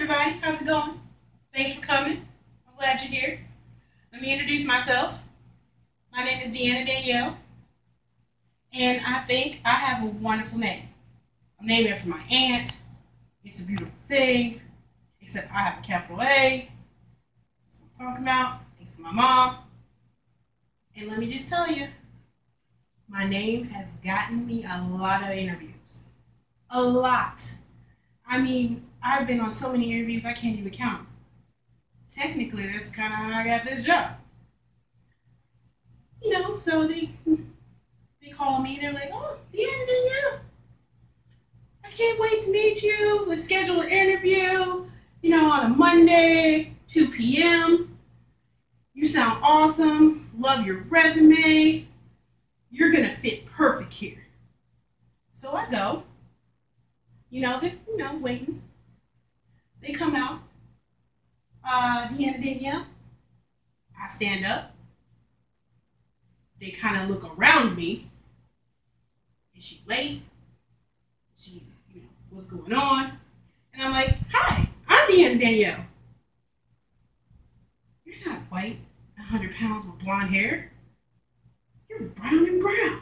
everybody. How's it going? Thanks for coming. I'm glad you're here. Let me introduce myself. My name is DeAnna Danielle, and I think I have a wonderful name. I'm named after my aunt. It's a beautiful thing, except I have a capital A. That's what I'm talking about. Thanks to my mom. And let me just tell you, my name has gotten me a lot of interviews. A lot. I mean, I've been on so many interviews I can't even count. Technically, that's kind of how I got this job. You know, so they they call me. They're like, "Oh, DeAnna Danielle, I can't wait to meet you. Let's schedule an interview. You know, on a Monday, 2 p.m. You sound awesome. Love your resume. You're gonna fit perfect here." So I go. You know, they're you know waiting. They come out. Uh, Danielle. I stand up. They kind of look around me. Is she late? She, you know, what's going on? And I'm like, hi, I'm DeAnna Danielle. You're not white, 100 pounds with blonde hair. You're brown and brown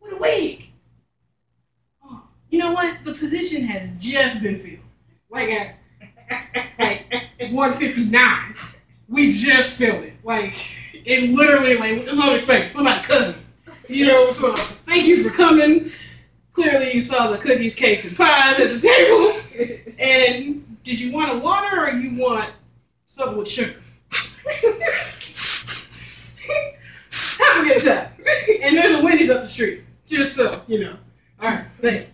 with a wig. Oh, you know what? The position has just been filled. Like at, like 159. We just filled it. Like it literally like it's unexpected. Somebody cousin. You know, so thank you for coming. Clearly you saw the cookies, cakes, and pies at the table. And did you want a water or you want something with sugar? Have a good time. And there's a Wendy's up the street. Just so, you know. Alright, thank you.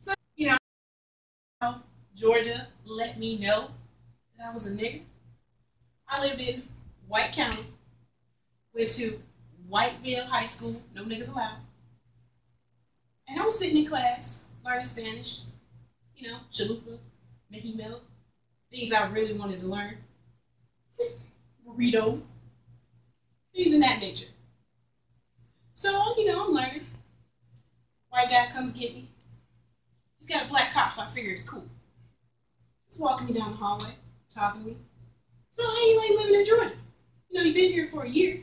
So, you know, Georgia let me know that I was a nigger. I lived in White County, went to Whiteville High School, no niggas allowed. And I was sitting in class, learning Spanish, you know, chalupa, Mickey Milk, things I really wanted to learn, burrito, things in that nature. So, you know, I'm learning. White guy comes get me. He's got a black cop, so I figure it's cool. He's walking me down the hallway, talking to me. So, how you ain't living in Georgia? You know, you've been here for a year.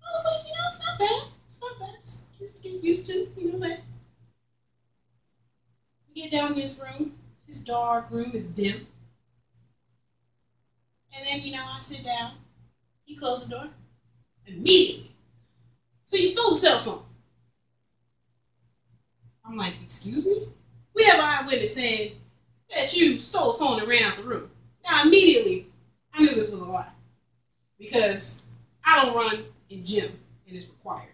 I was like, you know, it's not bad. It's not bad. It's to get used to, you know that. We get down in this room. This dark room is dim. And then, you know, I sit down. He closed the door. Immediately. So you stole the cell phone. I'm like, excuse me? We have eyewitness saying that you stole a phone and ran out the room. Now, immediately, I knew this was a lie. Because I don't run in gym and it's required.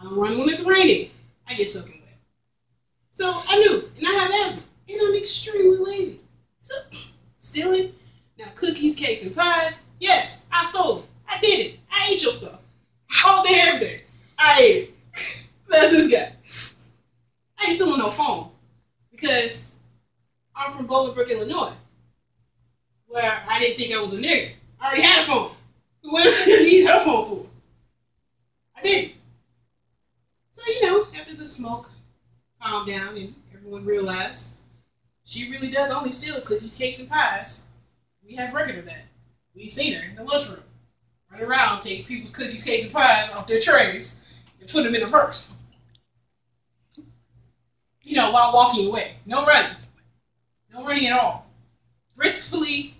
I don't run when it's raining. I get soaking wet. So I knew, and I have asthma, and I'm extremely lazy. So stealing, now cookies, cakes, and pies, yes, I stole it. I did it. I ate your stuff. All day, every day. I ate it. That's this guy. I ain't stealing no phone. Because I'm from Bolingbrook, Illinois. Where I didn't think I was a nigga. I already had a phone. So What did I need her phone for? I didn't. So, you know, after the smoke calmed down and everyone realized she really does only steal cookies, cakes, and pies, we have record of that. We've seen her in the lunchroom, running around taking people's cookies, cakes, and pies off their trays and put them in a purse. You know, while walking away. No running. No running at all. Briskly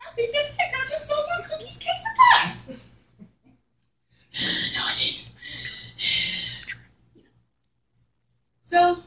I think that fat girl just stole my cookies, cakes, and pies. no, I didn't. So